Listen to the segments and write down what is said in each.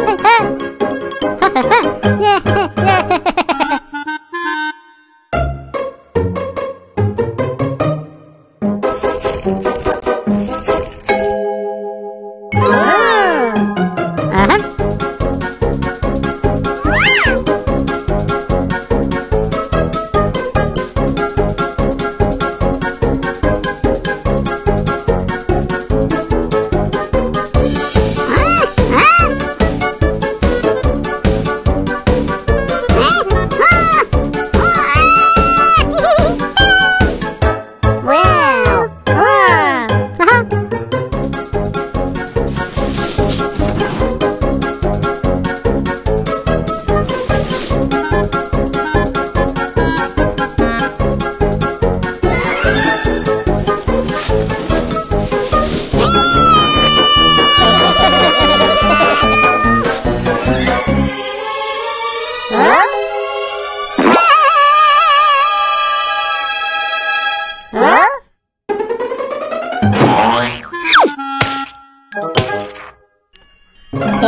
嘿嘿，哈，耶嘿。Ha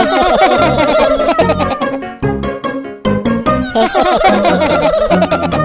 ha ha ha ha!